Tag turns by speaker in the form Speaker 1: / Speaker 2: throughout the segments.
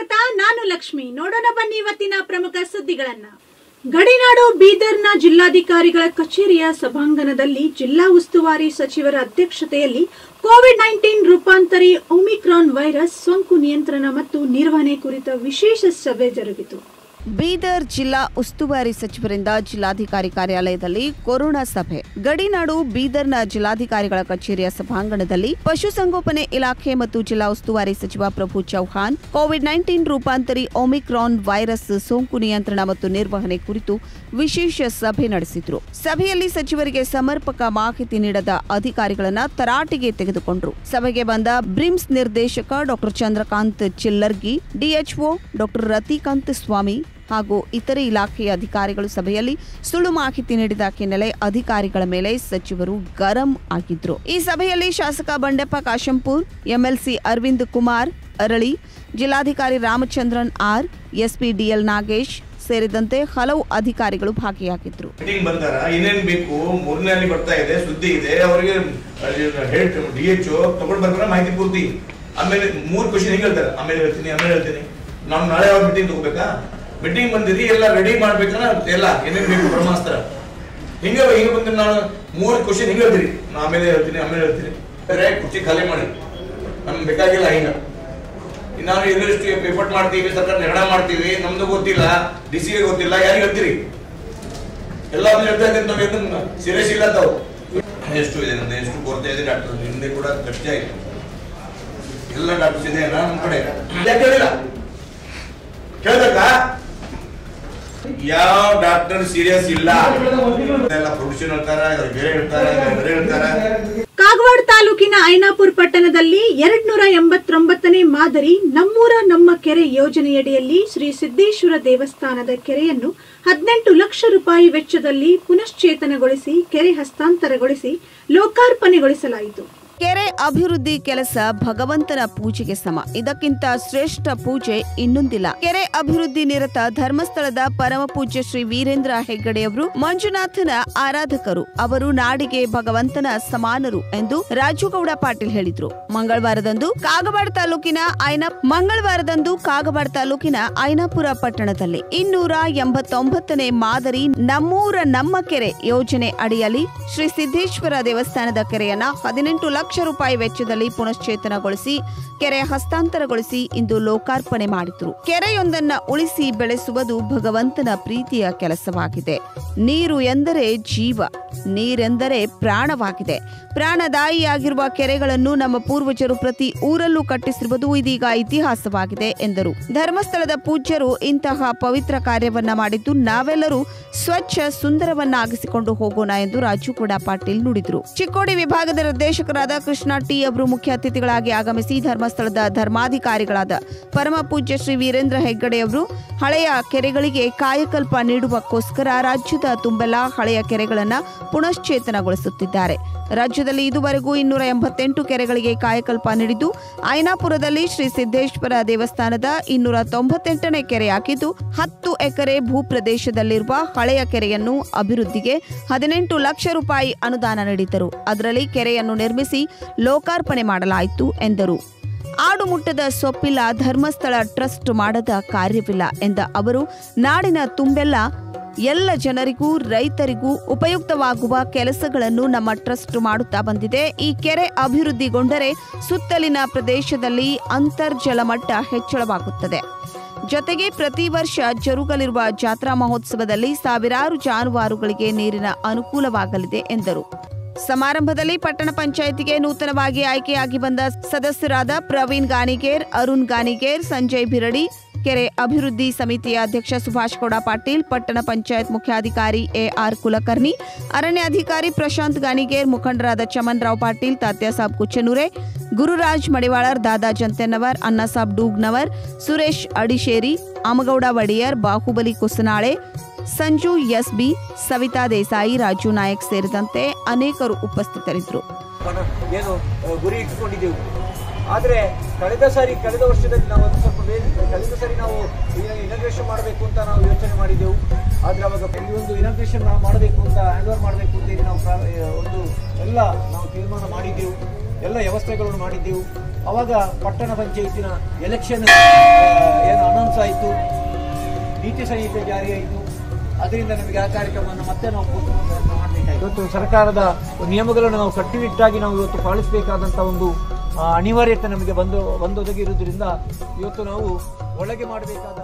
Speaker 1: ಸ್ವಾಗತ ನಾನು ಲಕ್ಷ್ಮಿ. ನೋಡೋಣ ಬನ್ನಿ ಇವತ್ತಿನ ಪ್ರಮುಖ ಸುದ್ದಿಗಳನ್ನ. ಗಡಿನಾಡು ಬೀದರ್ನ ಜಿಲ್ಲಾಧಿಕಾರಿಗಳ ಕಚೇರಿಯ ಸಭಾಂಗಣದಲ್ಲಿ ಜಿಲ್ಲಾ ಉಸ್ತುವಾರಿ ಸಚಿವರ ಅಧ್ಯಕ್ಷತೆಯಲ್ಲಿ ಕೋವಿಡ್ ನೈನ್ಟೀನ್ ರೂಪಾಂತರಿ ಒಮಿಕ್ರಾನ್ ವೈರಸ್ ಸೋಂಕು ನಿಯಂತ್ರಣ ಮತ್ತು ನಿರ್ವಹಣೆ ಕುರಿತ ವಿಶೇಷ ಸಭೆ ಜರುಗಿತು.
Speaker 2: ಬೀದರ್ ಜಿಲ್ಲಾ ಉಸ್ತುವಾರಿ ಸಚಿವರಿಂದ ಜಿಲ್ಲಾಧಿಕಾರಿ ಕಾರ್ಯಾಲಯದಲ್ಲಿ ಕೊರೋನಾ ಸಭೆ. ಗಡಿನಾಡು ಬೀದರ್ನ ಜಿಲ್ಲಾಧಿಕಾರಿಗಳ ಕಚೇರಿಯ ಸಭಾಂಗಣದಲ್ಲಿ ಪಶುಸಂಗೋಪನೆ ಇಲಾಖೆ ಮತ್ತು ಜಿಲ್ಲಾ ಉಸ್ತುವಾರಿ ಸಚಿವ ಪ್ರಭು ಚೌಹಾಣ್ ಕೋವಿಡ್ ನೈನ್ಟೀನ್ ರೂಪಾಂತರಿ ಒಮಿಕ್ರಾನ್ ವೈರಸ್ ಸೋಂಕು ನಿಯಂತ್ರಣ ಮತ್ತು ನಿರ್ವಹಣೆ ಕುರಿತು ವಿಶೇಷ ಸಭೆ ನಡೆಸಿದ್ರು. ಸಭೆಯಲ್ಲಿ ಸಚಿವರಿಗೆ ಸಮರ್ಪಕ ಮಾಹಿತಿ ನೀಡದ ಅಧಿಕಾರಿಗಳನ್ನ ತರಾಟೆಗೆ ತೆಗೆದುಕೊಂಡರು. ಸಭೆಗೆ ಬಂದ ಬ್ರಿಮ್ಸ್ ನಿರ್ದೇಶಕ doctor Chandrakant Chillargi, DHO doctor Ratikant Swami ಹಾಗೂ ಇತರೆ ಇಲಾಖೆಯ ಅಧಿಕಾರಿಗಳು ಸಭೆಯಲ್ಲಿ ಸುಳ್ಳು ಮಾಹಿತಿ ನೀಡಿದ ಹಿನ್ನೆಲೆ ಅಧಿಕಾರಿಗಳ ಮೇಲೆ ಸಚಿವರು ಗರಂ ಆಗಿದ್ರು. ಈ ಸಭೆಯಲ್ಲಿ ಶಾಸಕ ಬಂಡೆಪ್ಪ ಕಾಶಂಪುರ್, ಎಂಎಲ್ಸಿ ಅರವಿಂದ್ ಕುಮಾರ್, ಅರಳಿ, ಜಿಲ್ಲಾಧಿಕಾರಿ Ramachandran R, SP DL Nagesh ಸೇರಿದಂತೆ ಹಲವು ಅಧಿಕಾರಿಗಳು ಭಾಗಿಯಾಗಿದ್ರು.
Speaker 3: ಏನೇನ್ ಬೇಕು? ಮೂರನೇ ಅಲ್ಲಿ ಬರ್ತಾ ಇದೆ, ಸುದ್ದಿ ಇದೆ. ಅವರಿಗೆ ಹೆಡ್ ಡಿ ಎಚ್ ತಗೊಂಡ್ ಬರ್ತಾರ ಮಾಹಿತಿ ಪೂರ್ತಿ. ಆಮೇಲೆ ಮೂರ್ ಕ್ವಶನ್ ಹೆಂಗ್ ಹೇಳ್ತಾರೆ. ಆಮೇಲೆ ಹೇಳ್ತೀನಿ ಆಮೇಲೆ ಹೇಳ್ತೀನಿ. ನಾವು ನಾಳೆ ಯಾವ ಮೀಟಿಂಗ್ ತಗೋಬೇಕಾ? ಮೀಟಿಂಗ್ ಬಂದಿರಿ, ಎಲ್ಲ ರೆಡಿ ಮಾಡ್ಬೇಕಂದ್ರೆ ಎಲ್ಲ, ಏನೇನು ಬೇಕು ಬ್ರಹ್ಮಾಸ್ತ್ರ. ಹಿಂಗೆ ಹಿಂಗೆ ಬಂದ್ರೆ ನಾನು? ಮೂರು ಕ್ವಶನ್ ಹಿಂಗೆ ಹೇಳ್ತೀರಿ? ನಾನು ಆಮೇಲೆ ಹೇಳ್ತೀನಿ ಆಮೇಲೆ ಹೇಳ್ತೀನಿ. ಬೇರೆ ಕುರ್ಚಿ ಖಾಲಿ ಮಾಡಿ. ನಮ್ಗೆ ಬೇಕಾಗಿಲ್ಲ ಹಿಂಗ ನಾವು ಯೂನಿವರ್ಸಿಟಿ ಪೇಪರ್ ಮಾಡ್ತೀವಿ, ಸರ್ಕಾರ ನಿರ್ಣಯ ಮಾಡ್ತೀವಿ, ನಮ್ದು ಗೊತ್ತಿಲ್ಲ ಡಿ ಸಿ ಗೊತ್ತಿಲ್ಲ ಯಾರು ಹೇಳ್ತೀರಿ? ಎಲ್ಲ ಹೇಳ್ತಾ ಇದ್ದೀನಿ ನಾವು ಸೀರಿಯಸ್ ಇಲ್ಲ ತಾವು ಎಷ್ಟು ಇದೆ, ನಮ್ದು ಎಷ್ಟು ಕೊರತೆ ಇದೆ ಡಾಕ್ಟರ್ ನಿಮ್ದೆ ಕೂಡ ಖರ್ಚೆ ಆಯ್ತು. ಎಲ್ಲ ಡಾಕ್ಟರ್ಸ್ ಇದೆ ನಮ್ಮ ಕಡೆ. ಕೇಳಿಲ್ಲ? ಕೇಳ್ಬೇಕಾ? ಯಾವ ಡಾಕ್ಟರ್ ಸೀರಿಯಸ್ ಇಲ್ಲ? ಹೇಳ್ತಾರ ಬೇರೆ ಹೇಳ್ತಾರೆ ಬೇರೆ ಹೇಳ್ತಾರೆ.
Speaker 1: ಕಾಗವಾಡ ತಾಲೂಕಿನ ಐನಾಪುರ ಪಟ್ಟಣದಲ್ಲಿ ಎರಡ್ ನೂರ ಎಂಬತ್ತೊಂಬತ್ತನೇ ಮಾದರಿ ನಮ್ಮೂರ ನಮ್ಮ ಕೆರೆ ಯೋಜನೆಯಡಿಯಲ್ಲಿ ಶ್ರೀ ಸಿದ್ದೇಶ್ವರ ದೇವಸ್ಥಾನದ ಕೆರೆಯನ್ನು ಹದಿನೆಂಟು ಲಕ್ಷ ರೂಪಾಯಿ ವೆಚ್ಚದಲ್ಲಿ ಪುನಶ್ಚೇತನಗೊಳಿಸಿ, ಕೆರೆ ಹಸ್ತಾಂತರಗೊಳಿಸಿ, ಲೋಕಾರ್ಪಣೆಗೊಳಿಸಲಾಯಿತು.
Speaker 2: ಕೆರೆ ಅಭಿವೃದ್ಧಿ ಕೆಲಸ ಭಗವಂತನ ಪೂಜೆಗೆ ಸಮ. ಇದಕ್ಕಿಂತ ಶ್ರೇಷ್ಠ ಪೂಜೆ ಇನ್ನೊಂದಿಲ್ಲ. ಕೆರೆ ಅಭಿವೃದ್ಧಿ ನಿರತ ಧರ್ಮಸ್ಥಳದ ಪರಮ ಪೂಜ್ಯ ಶ್ರೀ ವೀರೇಂದ್ರ ಹೆಗ್ಗಡೆಯವರು ಮಂಜುನಾಥನ ಆರಾಧಕರು. ಅವರು ನಾಡಿಗೆ ಭಗವಂತನ ಸಮಾನರು ಎಂದು ರಾಜುಗೌಡ ಪಾಟೀಲ್ ಹೇಳಿದ್ರು. ಮಂಗಳವಾರದಂದು ಕಾಗವಾಡ ತಾಲೂಕಿನ ಐನ ಮಂಗಳವಾರದಂದು ಕಾಗವಾಡ ತಾಲೂಕಿನ ಐನಾಪುರ ಪಟ್ಟಣದಲ್ಲಿ ಇನ್ನೂರ ಎಂಬತ್ತೊಂಬತ್ತನೇ ಮಾದರಿ ನಮ್ಮೂರ ನಮ್ಮ ಕೆರೆ ಯೋಜನೆ ಅಡಿಯಲ್ಲಿ ಶ್ರೀ ಸಿದ್ದೇಶ್ವರ ದೇವಸ್ಥಾನದ ಕೆರೆಯನ್ನ ಹದಿನೆಂಟು ಲಕ್ಷ ರೂಪಾಯಿ ವೆಚ್ಚದಲ್ಲಿ ಪುನಶ್ಚೇತನಗೊಳಿಸಿ, ಕೆರೆ ಹಸ್ತಾಂತರಗೊಳಿಸಿ ಇಂದು ಲೋಕಾರ್ಪಣೆ ಮಾಡಿದರು. ಕೆರೆಯೊಂದನ್ನ ಉಳಿಸಿ ಬೆಳೆಸುವುದು ಭಗವಂತನ ಪ್ರೀತಿಯ ಕೆಲಸವಾಗಿದೆ. ನೀರು ಎಂದರೆ ಜೀವ, ನೀರೆಂದರೆ ಪ್ರಾಣವಾಗಿದೆ. ಪ್ರಾಣದಾಯಿಯಾಗಿರುವ ಕೆರೆಗಳನ್ನು ನಮ್ಮ ಪೂರ್ವಜರು ಪ್ರತಿ ಊರಲ್ಲೂ ಕಟ್ಟಿಸಿರುವುದು ಇದೀಗ ಇತಿಹಾಸವಾಗಿದೆ, ಎಂದರು. ಧರ್ಮಸ್ಥಳದ ಪೂಜ್ಯರು ಇಂತಹ ಪವಿತ್ರ ಕಾರ್ಯವನ್ನ ಮಾಡಿದ್ದು ನಾವೆಲ್ಲರೂ ಸ್ವಚ್ಛ ಸುಂದರವನ್ನಾಗಿಸಿಕೊಂಡು ಹೋಗೋಣ ಎಂದು ರಾಜು ಕೂಡ ಪಾಟೀಲ್ ನುಡಿದರು. ಚಿಕ್ಕೋಡಿ ವಿಭಾಗದ ನಿರ್ದೇಶಕರಾದ ಕೃಷ್ಣ ಟಿ ಅವರು ಮುಖ್ಯ ಅತಿಥಿಗಳಾಗಿ ಆಗಮಿಸಿ ಧರ್ಮಸ್ಥಳದ ಧರ್ಮಾಧಿಕಾರಿಗಳಾದ ಪರಮ ಪೂಜ್ಯ ಶ್ರೀ ವೀರೇಂದ್ರ ಹೆಗ್ಗಡೆ ಅವರು ಹಳೆಯ ಕೆರೆಗಳಿಗೆ ಕಾಯಕಲ್ಪ ನೀಡುವಕ್ಕೋಸ್ಕರ ರಾಜ್ಯದ ತುಂಬೆಲ್ಲ ಹಳೆಯ ಕೆರೆಗಳನ್ನು ಪುನಶ್ಚೇತನಗೊಳಿಸುತ್ತಿದ್ದಾರೆ. ರಾಜ್ಯದಲ್ಲಿ ಇದುವರೆಗೂ ಇನ್ನೂರ ಎಂಬತ್ತೆಂಟು ಕೆರೆಗಳಿಗೆ ಕಾಯಕಲ್ಪ ನೀಡಿದ್ದು ಐನಾಪುರದಲ್ಲಿ ಶ್ರೀ ಸಿದ್ದೇಶ್ವರ ದೇವಸ್ಥಾನದ ಇನ್ನೂರ ತೊಂಬತ್ತೆಂಟನೇ ಕೆರೆಯಾಗಿದ್ದು ಹತ್ತು ಎಕರೆ ಭೂಪ್ರದೇಶದಲ್ಲಿರುವ ಹಳೆಯ ಕೆರೆಯನ್ನು ಅಭಿವೃದ್ಧಿಗೆ ಹದಿನೆಂಟು ಲಕ್ಷ ರೂಪಾಯಿ ಅನುದಾನ ನೀಡಿದ್ದರು. ಅದರಲ್ಲಿ ಕೆರೆಯನ್ನು ನಿರ್ಮಿಸಿ ಲೋಕಾರ್ಪಣೆ ಮಾಡಲಾಯಿತು ಎಂದರು. ಆಡುಮುಟ್ಟದ ಸೊಪ್ಪಿಲ್ಲ ಧರ್ಮಸ್ಥಳ ಟ್ರಸ್ಟ್ ಮಾಡದ ಕಾರ್ಯವಿಲ್ಲ ಎಂದ ಅವರು, ನಾಡಿನ ತುಂಬೆಲ್ಲ ಎಲ್ಲ ಜನರಿಗೂ ರೈತರಿಗೂ ಉಪಯುಕ್ತವಾಗುವ ಕೆಲಸಗಳನ್ನು ನಮ್ಮ ಟ್ರಸ್ಟ್ ಮಾಡುತ್ತಾ ಬಂದಿದೆ. ಈ ಕೆರೆ ಅಭಿವೃದ್ಧಿಗೊಂಡರೆ ಸುತ್ತಲಿನ ಪ್ರದೇಶದಲ್ಲಿ ಅಂತರ್ಜಲ ಮಟ್ಟ ಹೆಚ್ಚಳವಾಗುತ್ತದೆ. ಜೊತೆಗೆ ಪ್ರತಿ ವರ್ಷ ಜರುಗಲಿರುವ ಜಾತ್ರಾ ಮಹೋತ್ಸವದಲ್ಲಿ ಸಾವಿರಾರು ಜಾನುವಾರುಗಳಿಗೆ ನೀರಿನ ಅನುಕೂಲವಾಗಲಿದೆ ಎಂದರು. ಸಮಾರಂಭದಲ್ಲಿ ಪಟ್ಟಣ ಪಂಚಾಯಿತಿಗೆ ನೂತನವಾಗಿ ಆಯ್ಕೆಯಾಗಿ ಬಂದ ಸದಸ್ಯರಾದ ಪ್ರವೀಣ್ ಗಾನಿಗೇರ್ ಅರುಣ್ ಗಾನಿಗೇರ್ ಸಂಜಯ್ ಬಿರಡಿ ಕೆರೆ ಅಭಿವೃದ್ಧಿ ಸಮಿತಿಯ ಅಧ್ಯಕ್ಷ ಸುಭಾಷ್ ಗೌಡ ಪಾಟೀಲ್ ಪಟ್ಟಣ ಪಂಚಾಯತ್ ಮುಖ್ಯಾಧಿಕಾರಿ ಎಆರ್ ಕುಲಕರ್ಣಿ ಅರಣ್ಯಾಧಿಕಾರಿ ಪ್ರಶಾಂತ್ ಗಾನಿಗೇರ್ ಮುಖಂಡರಾದ ಚಮನ್ ರಾವ್ ಪಾಟೀಲ್ ತಾತ್ಯಾಸಾಬ್ ಕುಚ್ಚನೂರೆ ಗುರುರಾಜ್ ಮಡಿವಾಳರ್ ದಾದಾ ಜಂತೆನ್ನವರ್ ಅನ್ನಸಾಬ್ ಡೂಗ್ನವರ್ ಸುರೇಶ್ ಅಡಿಶೇರಿ ಆಮಗೌಡ ವಡಿಯರ್ ಬಾಹುಬಲಿ ಕುಸನಾಳೆ ಸಂಜು ಎಸ್ ಬಿ ಸವಿತಾ ದೇಸಾಯಿ, ರಾಜು ನಾಯಕ್ ಸೇರಿದಂತೆ ಅನೇಕರು ಉಪಸ್ಥಿತರಿದ್ದರು.
Speaker 4: ಏನು ಗುರಿ ಇಟ್ಕೊಂಡಿದ್ದೆವು. ಆದರೆ ಕಳೆದ ಸಾರಿ, ಕಳೆದ ವರ್ಷದಲ್ಲಿ ನಾವು ಒಂದು ಸ್ವಲ್ಪ ಬೇರೆ, ಕಳೆದ ಸಾರಿ ನಾವು ಇನಾಗ್ರೇಷನ್ ಮಾಡಬೇಕು ಅಂತ ನಾವು ಯೋಚನೆ ಮಾಡಿದ್ದೆವು. ಆದರೆ ಅವಾಗ ಈ ಒಂದು ಇನಾಗ್ರೇಷನ್ ನಾವು ಮಾಡಬೇಕು ಅಂತ ಹ್ಯಾಂಡ್ ಓವರ್ ಮಾಡಬೇಕು ಅಂತ ಹೇಳಿ ನಾವು ಒಂದು ಎಲ್ಲ ನಾವು ತೀರ್ಮಾನ ಮಾಡಿದ್ದೆವು. ಎಲ್ಲ ವ್ಯವಸ್ಥೆಗಳನ್ನು ಮಾಡಿದ್ದೆವು. ಅವಾಗ ಪಟ್ಟಣ ಪಂಚಾಯತಿನ ಎಲೆಕ್ಷನ್ ಏನು ಅನೌನ್ಸ್ ಆಯಿತು. ನೀತಿ ಸಂಹಿತೆ ಜಾರಿಯಾಯಿತು ಅದರಿಂದ ನಮಗೆ ಆ ಕಾರ್ಯಕ್ರಮವನ್ನು ಮತ್ತೆ ನಾವು ಮಾಡಬೇಕಾಗಿದೆ ಇವತ್ತು ಸರ್ಕಾರದ ನಿಯಮಗಳನ್ನು ನಾವು ಕಟ್ಟುನಿಟ್ಟಾಗಿ ನಾವು ಇವತ್ತು ಪಾಲಿಸಬೇಕಾದಂಥ ಒಂದು ಅನಿವಾರ್ಯತೆ ನಮಗೆ ಬಂದು, ಬಂದೊದಗಿರುವುದರಿಂದ ಇವತ್ತು ನಾವು ಒಳಗೆ ಮಾಡಬೇಕಾದ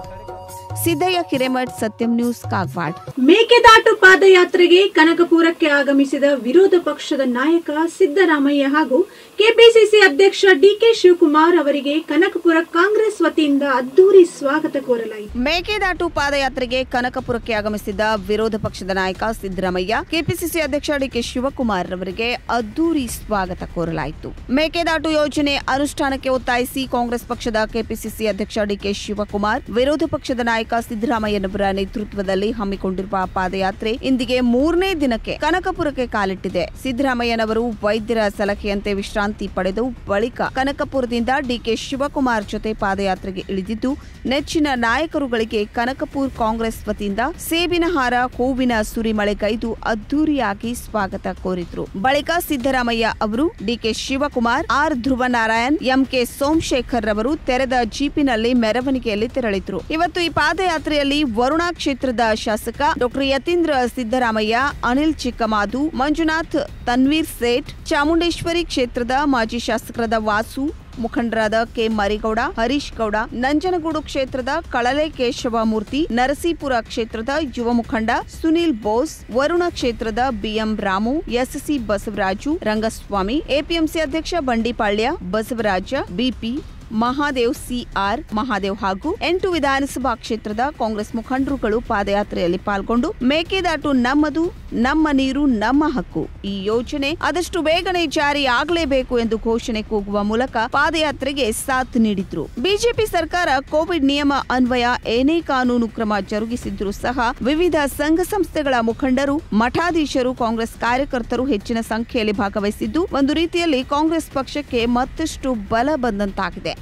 Speaker 2: ಸಿದ್ದಯ್ಯ ಹಿರೇಮಠ್ ಸತ್ಯಂ ನ್ಯೂಸ್ ಕಾಗವಾಡ್.
Speaker 1: ಮೇಕೆದಾಟು ಪಾದಯಾತ್ರೆಗೆ ಕನಕಪುರಕ್ಕೆ ಆಗಮಿಸಿದ ವಿರೋಧ ಪಕ್ಷದ ನಾಯಕ ಸಿದ್ದರಾಮಯ್ಯ ಹಾಗೂ ಕೆಪಿಸಿಸಿ ಅಧ್ಯಕ್ಷ ಡಿಕೆ ಶಿವಕುಮಾರ್ ಅವರಿಗೆ ಕನಕಪುರ ಕಾಂಗ್ರೆಸ್ ವತಿಯಿಂದ ಅದ್ದೂರಿ ಸ್ವಾಗತ ಕೋರಲಾಯಿತು.
Speaker 2: ಮೇಕೆದಾಟು ಪಾದಯಾತ್ರೆಗೆ ಕನಕಪುರಕ್ಕೆ ಆಗಮಿಸಿದ ವಿರೋಧ ಪಕ್ಷದ ನಾಯಕ ಸಿದ್ದರಾಮಯ್ಯ ಕೆಪಿಸಿಸಿ ಅಧ್ಯಕ್ಷ ಡಿಕೆ ಶಿವಕುಮಾರ್ ಅವರಿಗೆ ಅದ್ದೂರಿ ಸ್ವಾಗತ ಕೋರಲಾಯಿತು. ಮೇಕೆದಾಟು ಯೋಜನೆ ಅನುಷ್ಠಾನಕ್ಕೆ ಒತ್ತಾಯಿಸಿ ಕಾಂಗ್ರೆಸ್ ಪಕ್ಷದ ಕೆಪಿಸಿಸಿ ಅಧ್ಯಕ್ಷ ಡಿಕೆ ಶಿವಕುಮಾರ್ ವಿರೋಧ ಪಕ್ಷದ ನಾಯಕ ಸಿದ್ದರಾಮಯ್ಯನವರ ನೇತೃತ್ವದಲ್ಲಿ ಹಮ್ಮಿಕೊಂಡಿರುವ ಪಾದಯಾತ್ರೆ ಇಂದಿಗೆ ಮೂರನೇ ದಿನಕ್ಕೆ ಕನಕಪುರಕ್ಕೆ ಕಾಲಿಟ್ಟಿದೆ. ಸಿದ್ದರಾಮಯ್ಯನವರು ವೈದ್ಯರ ಸಲಹೆಯಂತೆ ವಿಶ್ರಾಂತಿ ಪಡೆದು ಬಳಿಕ ಕನಕಪುರದಿಂದ ಡಿಕೆ ಶಿವಕುಮಾರ್ ಜೊತೆ ಪಾದಯಾತ್ರೆಗೆ ಇಳಿದಿದ್ದು, ನೆಚ್ಚಿನ ನಾಯಕರುಗಳಿಗೆ ಕನಕಪುರ್ ಕಾಂಗ್ರೆಸ್ ವತಿಯಿಂದ ಸೇಬಿನ ಹಾರ ಹೂವಿನ ಸುರಿಮಳೆಗೈದು ಅದ್ದೂರಿಯಾಗಿ ಸ್ವಾಗತ ಕೋರಿದ್ರು. ಬಳಿಕ ಸಿದ್ದರಾಮಯ್ಯ ಅವರು DK Shivakumar, R Dhruvanarayan, MK Somashekar ರವರು ತೆರೆದ ಜೀಪಿನಲ್ಲಿ ಮೆರವಣಿಗೆಯಲ್ಲಿ ತೆರಳಿದ್ರು. ಇವತ್ತು ಈ ಪಾದಯಾತ್ರೆಯಲ್ಲಿ ವರುಣಾ ಕ್ಷೇತ್ರದ ಶಾಸಕ ಡಾಕ್ಟರ್ ಯತೀಂದ್ರ ಸಿದ್ದರಾಮಯ್ಯ, ಅನಿಲ್ ಚಿಕ್ಕಮಾದು ಮಂಜುನಾಥ್ ತನ್ವೀರ್ ಸೇಠ್, ಚಾಮುಂಡೇಶ್ವರಿ ಕ್ಷೇತ್ರದ ಮಾಜಿ ಶಾಸಕರಾದ ವಾಸು, ಮುಖಂಡರಾದ ಕೆ ಮರಿಗೌಡ, ಹರೀಶ್ ಗೌಡ, ನಂಜನಗೂಡು ಕ್ಷೇತ್ರದ ಕಳಲೆ ಕೇಶವ ಮೂರ್ತಿ ನರಸೀಪುರ ಕ್ಷೇತ್ರದ ಯುವ ಮುಖಂಡ ಸುನೀಲ್ ಬೋಸ್, ವರುಣ ಕ್ಷೇತ್ರದ BM Ramu, SC Basavaraju, Rangaswamy, APMC ಅಧ್ಯಕ್ಷ ಬಂಡಿಪಾಳ್ಯ ಬಸವರಾಜ, ಬಿಪಿ ಮಹಾದೇವ್ ಸಿಆರ್ ಮಹಾದೇವ್ ಹಾಗೂ ಎಂಟು ವಿಧಾನಸಭಾ ಕ್ಷೇತ್ರದ ಕಾಂಗ್ರೆಸ್ ಮುಖಂಡರುಗಳು ಪಾದಯಾತ್ರೆಯಲ್ಲಿ ಪಾಲ್ಗೊಂಡು, ಮೇಕೆದಾಟು ನಮ್ಮದು, ನಮ್ಮ ನೀರು ನಮ್ಮ ಹಕ್ಕು. ಈ ಯೋಜನೆ ಆದಷ್ಟು ಬೇಗನೆ ಜಾರಿ ಆಗಲೇಬೇಕು ಎಂದು ಘೋಷಣೆ ಕೂಗುವ ಮೂಲಕ ಪಾದಯಾತ್ರೆಗೆ ಸಾಥ್ ನೀಡಿದ್ರು. ಬಿಜೆಪಿ ಸರ್ಕಾರ ಕೋವಿಡ್ ನಿಯಮ ಅನ್ವಯ ಏನೇ ಕಾನೂನು ಕ್ರಮ ಜರುಗಿಸಿದ್ರೂ ಸಹ ವಿವಿಧ ಸಂಘ ಸಂಸ್ಥೆಗಳ ಮುಖಂಡರು, ಮಠಾಧೀಶರು, ಕಾಂಗ್ರೆಸ್ ಕಾರ್ಯಕರ್ತರು ಹೆಚ್ಚಿನ ಸಂಖ್ಯೆಯಲ್ಲಿ ಭಾಗವಹಿಸಿದ್ದು, ಒಂದು ರೀತಿಯಲ್ಲಿ ಕಾಂಗ್ರೆಸ್ ಪಕ್ಷಕ್ಕೆ ಮತ್ತಷ್ಟು ಬಲ ಬಂದಂತಾಗಿದೆ.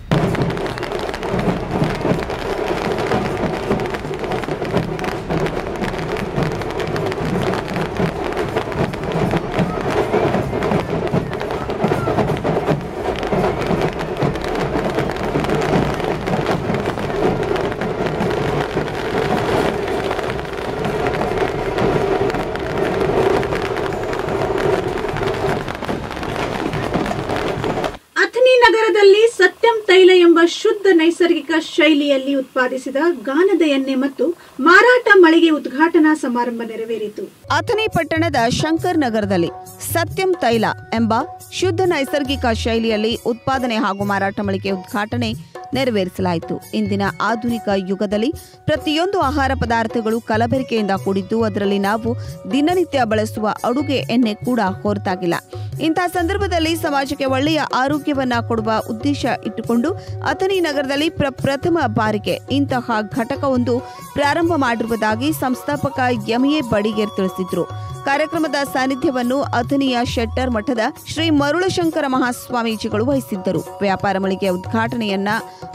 Speaker 1: ನೈಸರ್ಗಿಕ ಶೈಲಿಯಲ್ಲಿ ಉತ್ಪಾದಿಸಿದ ಗಾನದ ಎಣ್ಣೆ ಮತ್ತು ಮಾರಾಟ ಮಳಿಗೆ ಉದ್ಘಾಟನಾ ಸಮಾರಂಭ ನೆರವೇರಿತು.
Speaker 2: ಅಥಣಿ ಪಟ್ಟಣದ ಶಂಕರ್ ನಗರದಲ್ಲಿ ಸತ್ಯಂ ತೈಲ ಎಂಬ ಶುದ್ಧ ನೈಸರ್ಗಿಕ ಶೈಲಿಯಲ್ಲಿ ಉತ್ಪಾದನೆ ಹಾಗೂ ಮಾರಾಟ ಮಳಿಗೆ ಉದ್ಘಾಟನೆ ನೆರವೇರಿಸಲಾಯಿತು. ಇಂದಿನ ಆಧುನಿಕ ಯುಗದಲ್ಲಿ ಪ್ರತಿಯೊಂದು ಆಹಾರ ಪದಾರ್ಥಗಳು ಕಲಬೆರಕೆಯಿಂದ ಕೂಡಿದ್ದು, ಅದರಲ್ಲಿ ನಾವು ದಿನನಿತ್ಯ ಬಳಸುವ ಅಡುಗೆ ಎಣ್ಣೆ ಕೂಡ ಹೊರತಾಗಿಲ್ಲ. ಇಂತಹ ಸಂದರ್ಭದಲ್ಲಿ ಸಮಾಜಕ್ಕೆ ಒಳ್ಳೆಯ ಆರೋಗ್ಯವನ್ನ ಕೊಡುವ ಉದ್ದೇಶ ಇಟ್ಟುಕೊಂಡು ಅಥಣಿ ನಗರದಲ್ಲಿ ಪ್ರಪ್ರಥಮ ಬಾರಿಗೆ ಇಂತಹ ಘಟಕವೊಂದು ಪ್ರಾರಂಭ ಮಾಡಿರುವುದಾಗಿ ಸಂಸ್ಥಾಪಕ ಎಂಎ ಬಡಿಗೇರ್ ತಿಳಿಸಿದ್ರು. ಕಾರ್ಯಕ್ರಮದ ಸಾನ್ನಿಧ್ಯವನ್ನು ಅಥನಿಯ ಶೆಟ್ಟರ್ ಮಠದ ಶ್ರೀ ಮರುಳಶಂಕರ ಮಹಾಸ್ವಾಮೀಜಿಗಳು ವಹಿಸಿದ್ದರು. ವ್ಯಾಪಾರ ಮಳಿಗೆಯ ಉದ್ಘಾಟನೆಯನ್ನ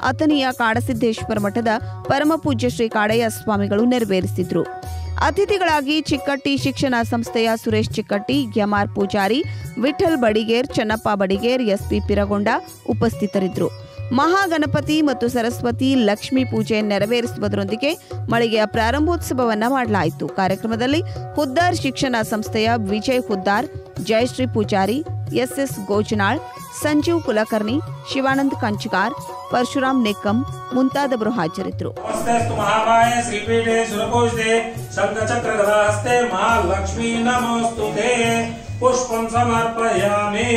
Speaker 2: ಅಥನಿಯ ಕಾಡಸಿದ್ದೇಶ್ವರ ಮಠದ ಪರಮಪೂಜ್ಯ ಶ್ರೀ ಕಾಡಯ್ಯ ಸ್ವಾಮಿಗಳು ನೆರವೇರಿಸಿದ್ರು. ಅತಿಥಿಗಳಾಗಿ ಚಿಕ್ಕಟ್ಟಿ ಶಿಕ್ಷಣ ಸಂಸ್ಥೆಯ ಸುರೇಶ್ ಚಿಕ್ಕಟ್ಟಿ ಎಂಆರ್ ಪೂಜಾರಿ, ವಿಠಲ್ ಬಡಿಗೇರ್, ಚನ್ನಪ್ಪ ಬಡಿಗೇರ್, ಎಸ್ಪಿ ಪಿರಗೊಂಡ ಉಪಸ್ಥಿತರಿದ್ದರು. ಮಹಾಗಣಪತಿ ಮತ್ತು ಸರಸ್ವತಿ ಲಕ್ಷ್ಮೀ ಪೂಜೆ ನೆರವೇರಿಸುವುದರೊಂದಿಗೆ ಮಳಿಗೆಯ ಪ್ರಾರಂಭೋತ್ಸವವನ್ನು ಮಾಡಲಾಯಿತು. ಕಾರ್ಯಕ್ರಮದಲ್ಲಿ ಹುದ್ದಾರ್ ಶಿಕ್ಷಣ ಸಂಸ್ಥೆಯ ವಿಜಯ್ ಹುದ್ದಾರ್ ಜಯಶ್ರೀ ಪೂಜಾರಿ ಎಸ್ಎಸ್ ಗೋಜನಾಳ್ ಸಂಜೀವ್ ಕುಲಕರ್ಣಿ ಶಿವಾನಂದ್ ಕಂಚಗಾರ್ ಪರಶುರಾಮ್ ನೆಕ್ಕಂ ಮುಂತಾದವರು ಹಾಜರಿದ್ದರು.
Speaker 5: ಪುಷ್ಪ ಸಮರ್ಪಯಾಮಿ.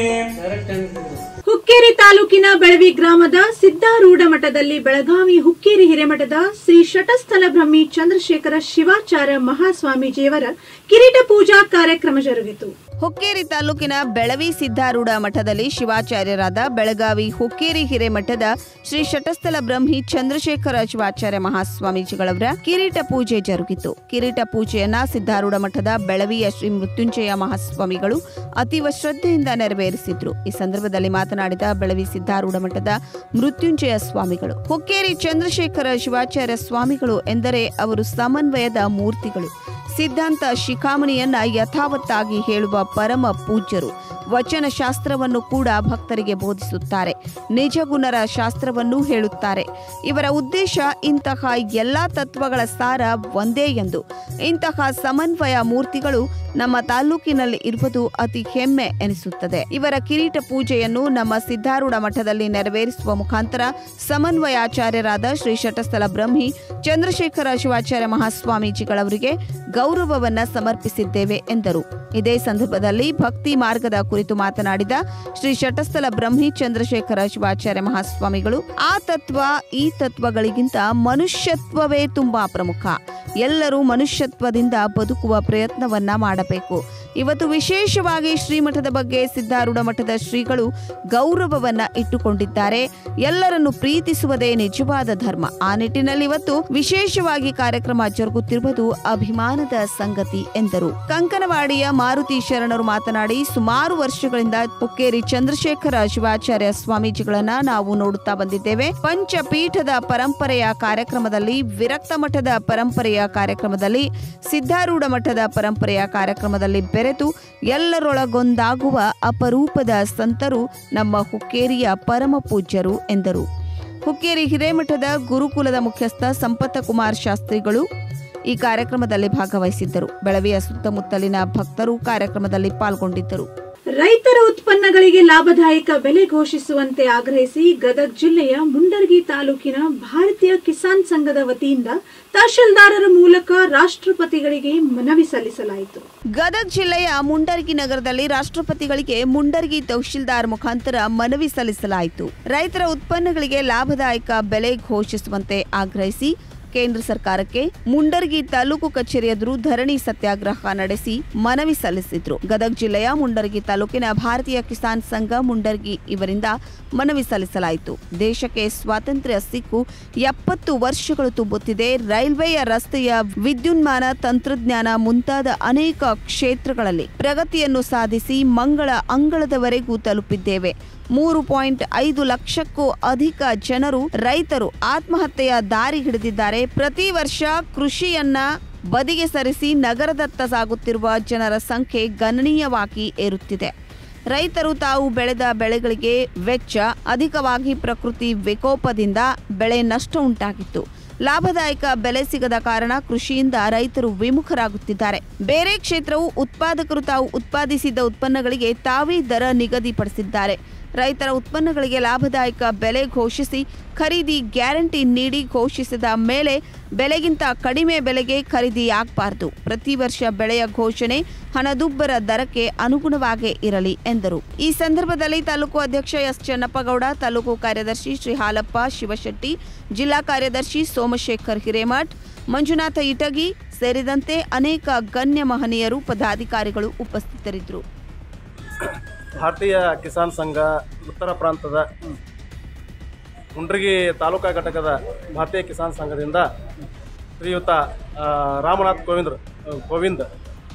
Speaker 1: ಹುಕ್ಕೇರಿ ತಾಲೂಕಿನ ಬೆಳವಿ ಗ್ರಾಮದ ಸಿದ್ದಾರೂಢ ಮಠದಲ್ಲಿ ಬೆಳಗಾವಿ ಹುಕ್ಕೇರಿ ಹಿರೇಮಠದ ಶ್ರೀ ಶಟಸ್ಥಲ ಬ್ರಹ್ಮಿ ಚಂದ್ರಶೇಖರ ಶಿವಾಚಾರ್ಯ ಮಹಾಸ್ವಾಮೀಜಿಯವರ ಕಿರೀಟ ಪೂಜಾ ಕಾರ್ಯಕ್ರಮ ಜರುಗಿತು.
Speaker 2: ಹುಕ್ಕೇರಿ ತಾಲೂಕಿನ ಬೆಳವಿ ಸಿದ್ಧಾರೂಢ ಮಠದಲ್ಲಿ ಶಿವಾಚಾರ್ಯರಾದ ಬೆಳಗಾವಿ ಹುಕ್ಕೇರಿ ಹಿರೇಮಠದ ಶ್ರೀ ಶಟಸ್ಥಲ ಬ್ರಹ್ಮಿ ಚಂದ್ರಶೇಖರ ಶಿವಾಚಾರ್ಯ ಮಹಾಸ್ವಾಮೀಜಿಗಳವರ ಕಿರೀಟ ಪೂಜೆ ಜರುಗಿತು. ಕಿರೀಟ ಪೂಜೆಯನ್ನ ಸಿದ್ಧಾರೂಢ ಮಠದ ಬೆಳವಿಯ ಶ್ರೀ ಮೃತ್ಯುಂಜಯ ಮಹಾಸ್ವಾಮಿಗಳು ಅತೀವ ಶ್ರದ್ಧೆಯಿಂದ ನೆರವೇರಿಸಿದ್ರು. ಈ ಸಂದರ್ಭದಲ್ಲಿ ಮಾತನಾಡಿದ ಬೆಳವಿ ಸಿದ್ಧಾರೂಢ ಮಠದ ಮೃತ್ಯುಂಜಯ ಸ್ವಾಮಿಗಳು, ಹುಕ್ಕೇರಿ ಚಂದ್ರಶೇಖರ ಶಿವಾಚಾರ್ಯ ಸ್ವಾಮಿಗಳು ಎಂದರೆ ಅವರು ಸಮನ್ವಯದ ಮೂರ್ತಿಗಳು. ಸಿದ್ಧಾಂತ ಶಿಖಾಮಣಿಯನ್ನ ಯಥಾವತ್ತಾಗಿ ಹೇಳುವ ಪರಮ ಪೂಜ್ಯರು. ವಚನ ಶಾಸ್ತ್ರವನ್ನು ಕೂಡ ಭಕ್ತರಿಗೆ ಬೋಧಿಸುತ್ತಾರೆ. ನಿಜಗುಣರ ಶಾಸ್ತ್ರವನ್ನು ಹೇಳುತ್ತಾರೆ. ಇವರ ಉದ್ದೇಶ ಇಂತಹ ಎಲ್ಲ ತತ್ವಗಳ ಸಾರ ಒಂದೇ ಎಂದು. ಇಂತಹ ಸಮನ್ವಯ ಮೂರ್ತಿಗಳು ನಮ್ಮ ತಾಲೂಕಿನಲ್ಲಿ ಇರುವುದು ಅತಿ ಹೆಮ್ಮೆ ಎನಿಸುತ್ತದೆ. ಇವರ ಕಿರೀಟ ಪೂಜೆಯನ್ನು ನಮ್ಮ ಸಿದ್ಧಾರೂಢ ಮಠದಲ್ಲಿ ನೆರವೇರಿಸುವ ಮುಖಾಂತರ ಸಮನ್ವಯಾಚಾರ್ಯರಾದ ಶ್ರೀ ಶಟಸ್ಥಲ ಬ್ರಹ್ಮಿ, ಚಂದ್ರಶೇಖರ ಶಿವಾಚಾರ್ಯ ಮಹಾಸ್ವಾಮೀಜಿಗಳವರಿಗೆ ಗೌರವವನ್ನ ಸಮರ್ಪಿಸಿದ್ದೇವೆ ಎಂದರು. ಇದೇ ಸಂದರ್ಭದಲ್ಲಿ ಭಕ್ತಿ ಮಾರ್ಗದ ಕುರಿತು ಮಾತನಾಡಿದ ಶ್ರೀ ಶಟಸ್ಥಲ ಬ್ರಹ್ಮಿ ಚಂದ್ರಶೇಖರ ಶಿವಾಚಾರ್ಯ ಮಹಾಸ್ವಾಮಿಗಳು, ಆ ತತ್ವ ಈ ತತ್ವಗಳಿಗಿಂತ ಮನುಷ್ಯತ್ವವೇ ತುಂಬಾ ಪ್ರಮುಖ. ಎಲ್ಲರೂ ಮನುಷ್ಯತ್ವದಿಂದ ಬದುಕುವ ಪ್ರಯತ್ನವನ್ನ ಮಾಡಬೇಕು. ಇವತ್ತು ವಿಶೇಷವಾಗಿ ಶ್ರೀಮಠದ ಬಗ್ಗೆ ಸಿದ್ಧಾರೂಢ ಮಠದ ಶ್ರೀಗಳು ಗೌರವವನ್ನ ಇಟ್ಟುಕೊಂಡಿದ್ದಾರೆ. ಎಲ್ಲರನ್ನು ಪ್ರೀತಿಸುವುದೇ ನಿಜವಾದ ಧರ್ಮ. ಆ ನಿಟ್ಟಿನಲ್ಲಿ ಇವತ್ತು ವಿಶೇಷವಾಗಿ ಕಾರ್ಯಕ್ರಮ ಜರುಗುತ್ತಿರುವುದು ಅಭಿಮಾನದ ಸಂಗತಿ ಎಂದರು. ಕಂಕನವಾಡಿಯ ಮಾರುತಿ ಶರಣರು ಮಾತನಾಡಿ, ಸುಮಾರು ವರ್ಷಗಳಿಂದ ಪುಕ್ಕೇರಿ ಚಂದ್ರಶೇಖರ ಶಿವಾಚಾರ್ಯ ಸ್ವಾಮೀಜಿಗಳನ್ನ ನಾವು ನೋಡುತ್ತಾ ಬಂದಿದ್ದೇವೆ. ಪಂಚಪೀಠದ ಪರಂಪರೆಯ ಕಾರ್ಯಕ್ರಮದಲ್ಲಿ, ವಿರಕ್ತ ಮಠದ ಪರಂಪರೆಯ ಕಾರ್ಯಕ್ರಮದಲ್ಲಿ ಸಿದ್ಧಾರೂಢ ಮಠದ ಪರಂಪರೆಯ ಕಾರ್ಯಕ್ರಮದಲ್ಲಿ ಬೆರೆತು ಎಲ್ಲರೊಳಗೊಂದಾಗುವ ಅಪರೂಪದ ಸಂತರು ನಮ್ಮ ಹುಕ್ಕೇರಿಯ ಪರಮ ಪೂಜ್ಯರು ಎಂದರು. ಹುಕ್ಕೇರಿ ಹಿರೇಮಠದ ಗುರುಕುಲದ ಮುಖ್ಯಸ್ಥ ಸಂಪತ್ತ ಕುಮಾರ್ ಶಾಸ್ತ್ರಿಗಳು ಈ ಕಾರ್ಯಕ್ರಮದಲ್ಲಿ ಭಾಗವಹಿಸಿದ್ದರು. ಬೆಳವೆಯ ಸುತ್ತಮುತ್ತಲಿನ ಭಕ್ತರು ಕಾರ್ಯಕ್ರಮದಲ್ಲಿ ಪಾಲ್ಗೊಂಡಿದ್ದರು.
Speaker 1: ರೈತರ ಉತ್ಪನ್ನಗಳಿಗೆ ಲಾಭದಾಯಕ ಬೆಲೆ ಘೋಷಿಸುವಂತೆ ಆಗ್ರಹಿಸಿ ಗದಗ ಜಿಲ್ಲೆಯ ಮುಂಡರ್ಗಿ ತಾಲೂಕಿನ ಭಾರತೀಯ ಕಿಸಾನ್ ಸಂಘದ ವತಿಯಿಂದ ತಹಶೀಲ್ದಾರರ ಮೂಲಕ ರಾಷ್ಟ್ರಪತಿಗಳಿಗೆ ಮನವಿ ಸಲ್ಲಿಸಲಾಯಿತು.
Speaker 2: ಗದಗ ಜಿಲ್ಲೆಯ ಮುಂಡರ್ಗಿ ನಗರದಲ್ಲಿ ರಾಷ್ಟ್ರಪತಿಗಳಿಗೆ ಮುಂಡರ್ಗಿ ತಹಶೀಲ್ದಾರ್ ಮುಖಾಂತರ ಮನವಿ ಸಲ್ಲಿಸಲಾಯಿತು. ರೈತರ ಉತ್ಪನ್ನಗಳಿಗೆ ಲಾಭದಾಯಕ ಬೆಲೆ ಘೋಷಿಸುವಂತೆ ಆಗ್ರಹಿಸಿ ಕೇಂದ್ರ ಸರ್ಕಾರಕ್ಕೆ ಮುಂಡರ್ಗಿ ತಾಲೂಕು ಕಚೇರಿ ಎದುರು ಧರಣಿ ಸತ್ಯಾಗ್ರಹ ನಡೆಸಿ ಮನವಿ ಸಲ್ಲಿಸಿದ್ರು. ಗದಗ ಜಿಲ್ಲೆಯ ಮುಂಡರ್ಗಿ ತಾಲೂಕಿನ ಭಾರತೀಯ ಕಿಸಾನ್ ಸಂಘ ಮುಂಡರ್ಗಿ ಇವರಿಂದ ಮನವಿ ಸಲ್ಲಿಸಲಾಯಿತು. ದೇಶಕ್ಕೆ ಸ್ವಾತಂತ್ರ್ಯ ಸಿಕ್ಕು ಎಪ್ಪತ್ತು ವರ್ಷಗಳು ತುಂಬುತ್ತಿದೆ. ರೈಲ್ವೆಯ ರಸ್ತೆಯ ವಿದ್ಯುನ್ಮಾನ ತಂತ್ರಜ್ಞಾನ ಮುಂತಾದ ಅನೇಕ ಕ್ಷೇತ್ರಗಳಲ್ಲಿ ಪ್ರಗತಿಯನ್ನು ಸಾಧಿಸಿ ಮಂಗಳ ಅಂಗಳದವರೆಗೂ ತಲುಪಿದ್ದೇವೆ. ಮೂರು ಪಾಯಿಂಟ್ ಐದು ಲಕ್ಷಕ್ಕೂ ಅಧಿಕ ಜನರು ರೈತರು ಆತ್ಮಹತ್ಯೆಯ ದಾರಿ ಹಿಡಿದಿದ್ದಾರೆ. ಪ್ರತಿ ವರ್ಷ ಕೃಷಿಯನ್ನ ಬದಿಗೆ ಸರಿಸಿ ನಗರದತ್ತ ಸಾಗುತ್ತಿರುವ ಜನರ ಸಂಖ್ಯೆ ಗಣನೀಯವಾಗಿ ಏರುತ್ತಿದೆ. ರೈತರು ತಾವು ಬೆಳೆದ ಬೆಳೆಗಳಿಗೆ ವೆಚ್ಚ, ಅಧಿಕವಾಗಿ ಪ್ರಕೃತಿ ವಿಕೋಪದಿಂದ ಬೆಳೆ ನಷ್ಟ ಉಂಟಾಗಿತ್ತು. ಲಾಭದಾಯಕ ಬೆಲೆ ಸಿಗದ ಕಾರಣ ಕೃಷಿಯಿಂದ ರೈತರು ವಿಮುಖರಾಗುತ್ತಿದ್ದಾರೆ. ಬೇರೆ ಕ್ಷೇತ್ರವು ಉತ್ಪಾದಕರು ತಾವು ಉತ್ಪಾದಿಸಿದ ಉತ್ಪನ್ನಗಳಿಗೆ ತಾವೇ ದರ ನಿಗದಿಪಡಿಸಿದ್ದಾರೆ. ರೈತರ ಉತ್ಪನ್ನಗಳಿಗೆ ಲಾಭದಾಯಕ ಬೆಲೆ ಘೋಷಿಸಿ ಖರೀದಿ ಗ್ಯಾರಂಟಿ ನೀಡಿ ಘೋಷಿಸಿದ ಮೇಲೆ ಬೆಲೆಗಿಂತ ಕಡಿಮೆ ಬೆಲೆಗೆ ಖರೀದಿಯಾಗಬಾರದು ಪ್ರತಿ ವರ್ಷ ಬೆಳೆಯ ಘೋಷಣೆ ಹಣದುಬ್ಬರ ದರಕ್ಕೆ ಅನುಗುಣವಾಗೇ ಇರಲಿ ಎಂದರು. ಈ ಸಂದರ್ಭದಲ್ಲಿ ತಾಲೂಕು ಅಧ್ಯಕ್ಷ ಎಸ್ ಚನ್ನಪ್ಪಗೌಡ, ತಾಲೂಕು ಕಾರ್ಯದರ್ಶಿ ಶ್ರೀ ಹಾಲಪ್ಪ ಶಿವಶೆಟ್ಟಿ, ಜಿಲ್ಲಾ ಕಾರ್ಯದರ್ಶಿ ಸೋಮಶೇಖರ್ ಹಿರೇಮಠ್, ಮಂಜುನಾಥ ಇಟಗಿ ಸೇರಿದಂತೆ ಅನೇಕ ಗಣ್ಯ ಮಹನೀಯರು ಪದಾಧಿಕಾರಿಗಳು ಉಪಸ್ಥಿತರಿದ್ದರು.
Speaker 6: ಭಾರತೀಯ ಕಿಸಾನ್ ಸಂಘ, ಉತ್ತರ ಪ್ರಾಂತದ ಮುಂಡ್ರಿಗಿ ತಾಲೂಕಾ ಘಟಕದ ಭಾರತೀಯ ಕಿಸಾನ್ ಸಂಘದಿಂದ ಶ್ರೀಯುತ ರಾಮನಾಥ್ ಕೋವಿಂದ್ ಕೋವಿಂದ್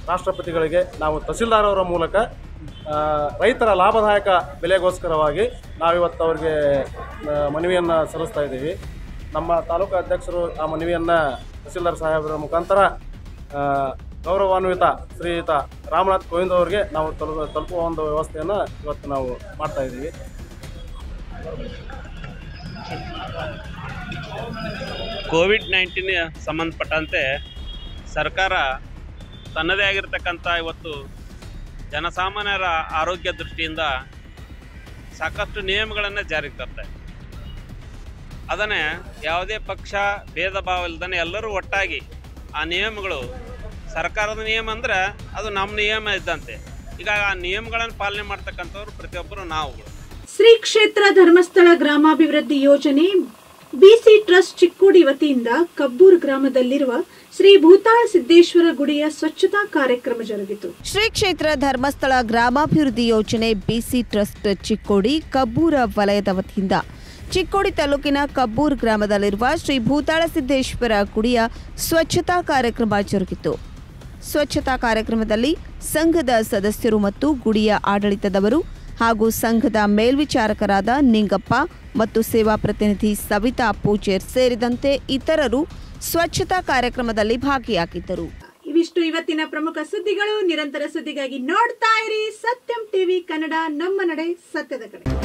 Speaker 6: ರಾಷ್ಟ್ರಪತಿಗಳಿಗೆ ನಾವು ತಹಸೀಲ್ದಾರ್ ಅವರ ಮೂಲಕ ರೈತರ ಲಾಭದಾಯಕ ಬೆಲೆಗೋಸ್ಕರವಾಗಿ ನಾವಿವತ್ತು ಅವರಿಗೆ ಮನವಿಯನ್ನು ಸಲ್ಲಿಸ್ತಾ ಇದ್ದೀವಿ. ನಮ್ಮ ತಾಲೂಕು ಅಧ್ಯಕ್ಷರು ಆ ಮನವಿಯನ್ನು ತಹಸೀಲ್ದಾರ್ ಸಾಹೇಬರ ಮುಖಾಂತರ ಗೌರವಾನ್ವಿತ ಶ್ರೀಯುತ ರಾಮನಾಥ್ ಕೋವಿಂದ್ ಅವರಿಗೆ ನಾವು ತಲುಪ, ತಲುಪುವ ಒಂದು ವ್ಯವಸ್ಥೆಯನ್ನು ಇವತ್ತು ನಾವು ಮಾಡ್ತಾ ಇದ್ದೀವಿ.
Speaker 7: ಕೋವಿಡ್ ನೈನ್ಟೀನ್ ಸಂಬಂಧಪಟ್ಟಂತೆ ಸರ್ಕಾರ ತನ್ನದೇ ಆಗಿರ್ತಕ್ಕಂಥ ಇವತ್ತು ಜನಸಾಮಾನ್ಯರ ಆರೋಗ್ಯ ದೃಷ್ಟಿಯಿಂದ ಸಾಕಷ್ಟು ನಿಯಮಗಳನ್ನು ಜಾರಿಗೆ ತರ್ತಾ ಇದೆ. ಅದನ್ನೇ ಯಾವುದೇ ಪಕ್ಷ, ಭೇದ ಭಾವ ಇಲ್ಲದೇ ಎಲ್ಲರೂ ಒಟ್ಟಾಗಿ ಆ ನಿಯಮಗಳು ಸರ್ಕಾರದ ನಿಯಮ ಅಂದ್ರೆ ಅದು ನಮ್ಮ ನಿಯಮ ಇದ್ದಂತೆ. ಈಗ ಆ ನಿಯಮಗಳನ್ನು ಪಾಲನೆ ಮಾಡ್ತಕ್ಕಂಥವ್ರು ಪ್ರತಿಯೊಬ್ಬರು ನಾವುಗಳು
Speaker 1: ಶ್ರೀ ಕ್ಷೇತ್ರ ಧರ್ಮಸ್ಥಳ ಗ್ರಾಮಾಭಿವೃದ್ಧಿ ಯೋಜನೆ ಬಿಸಿ ಟ್ರಸ್ಟ್ ಚಿಕ್ಕೋಡಿ ವತಿಯಿಂದ ಕಬ್ಬೂರ್ ಗ್ರಾಮದಲ್ಲಿರುವ ಶ್ರೀ ಭೂತಾಳ ಸಿದ್ದೇಶ್ವರ ಗುಡಿಯ ಸ್ವಚ್ಛತಾ ಕಾರ್ಯಕ್ರಮ ಜರುಗಿತು.
Speaker 2: ಶ್ರೀ ಕ್ಷೇತ್ರ ಧರ್ಮಸ್ಥಳ ಗ್ರಾಮಾಭಿವೃದ್ಧಿ ಯೋಜನೆ ಬಿಸಿ ಟ್ರಸ್ಟ್ ಚಿಕ್ಕೋಡಿ ಕಬ್ಬೂರ ವಲಯದ ವತಿಯಿಂದ. ಚಿಕ್ಕೋಡಿ ತಾಲೂಕಿನ ಕಬ್ಬೂರ್ ಗ್ರಾಮದಲ್ಲಿರುವ ಶ್ರೀ ಭೂತಾಳ ಸಿದ್ದೇಶ್ವರ ಗುಡಿಯ ಸ್ವಚ್ಛತಾ ಕಾರ್ಯಕ್ರಮ ಜರುಗಿತು. ಸ್ವಚ್ಛತಾ ಕಾರ್ಯಕ್ರಮದಲ್ಲಿ ಸಂಘದ ಸದಸ್ಯರು ಮತ್ತು ಗುಡಿಯ ಆಡಳಿತದವರು ಹಾಗೂ ಸಂಘದ ಮೇಲ್ವಿಚಾರಕರಾದ ನಿಂಗಪ್ಪ ಮತ್ತು ಸೇವಾ ಪ್ರತಿನಿಧಿ ಸವಿತಾ ಪೂಜೇರ್ ಸೇರಿದಂತೆ ಇತರರು ಸ್ವಚ್ಛತಾ ಕಾರ್ಯಕ್ರಮದಲ್ಲಿ ಭಾಗಿಯಾಗಿದ್ದರು.
Speaker 1: ಇವಿಷ್ಟು ಇವತ್ತಿನ ಪ್ರಮುಖ ಸುದ್ದಿಗಳು. ನಿರಂತರ ಸುದ್ದಿಗಾಗಿ ನೋಡ್ತಾ ಇರಿ. ಸತ್ಯಂ ಟಿವಿ ಕನ್ನಡ, ನಮ್ಮ ನಡೆ ಸತ್ಯದ ಕಡೆ.